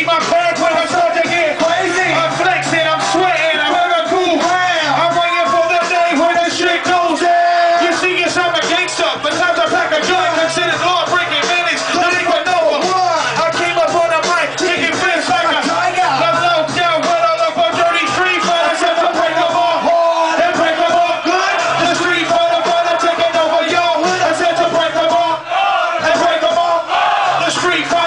see my pants when I start to get crazy. I'm flexing, I'm sweating, I'm having a cool round. I'm waiting for the day when the shit goes down. You see, yes, I'm a gangster, but time to pack a joint. considered law breaking minutes. Nothing but no one. I came up on the mic, kicking fists like a tiger. The low down, but I up on dirty street for I said to break them all hard and break them all good. The street for but I took taking over your hood. I said to break them all and break them all. The street for